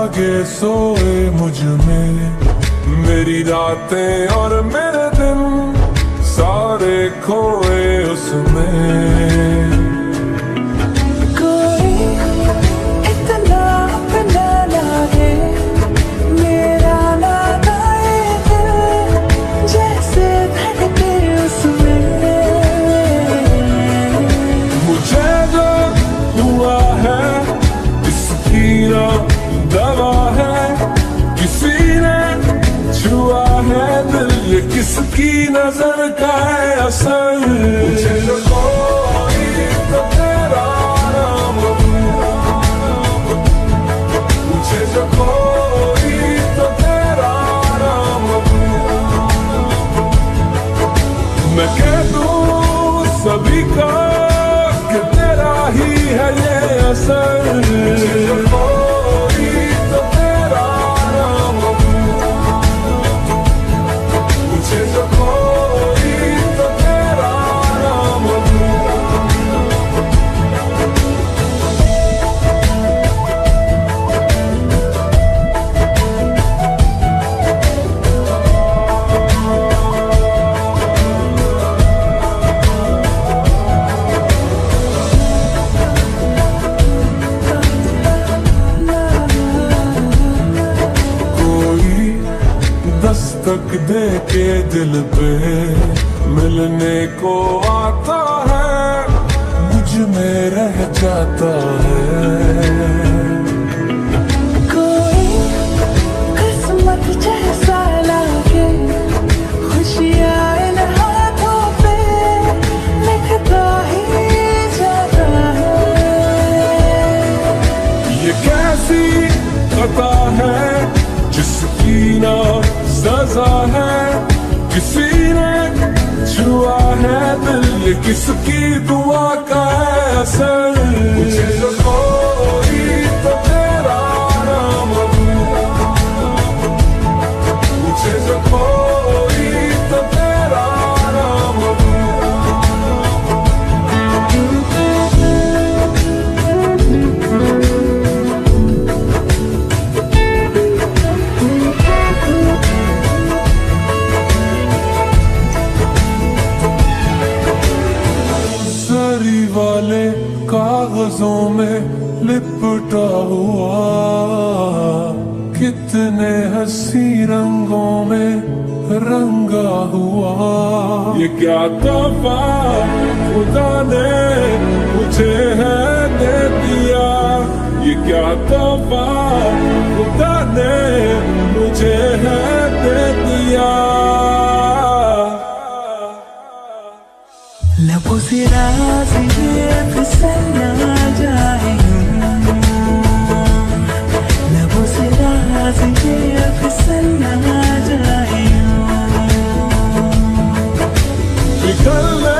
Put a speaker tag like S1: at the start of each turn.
S1: داغے سوئے مجھ میں۔ میری راتیں اور میرے دن سارے کھوئے اس میں۔ یہ کس کی نظر کا ہے اثر؟ میں کہہ سبھی کا کہ تیرا ہی ہے یہ اثر۔ دے کے دل پہ ملنے کو آتا ہے مجھ میں رہ جاتا ہے۔ کسی چھوا ہے دل کس کی دعا کا ہے اثر؟ مجھے تو ٹوٹا ہوا کتنے ہسی رنگوں میں رنگا ہوا۔ یہ کیا تحفہ خدا نے مجھے ہے دے دیا؟ یہ کیا تحفہ خدا نے مجھے ہے دے دیا؟
S2: لب سے راز میں
S1: the love.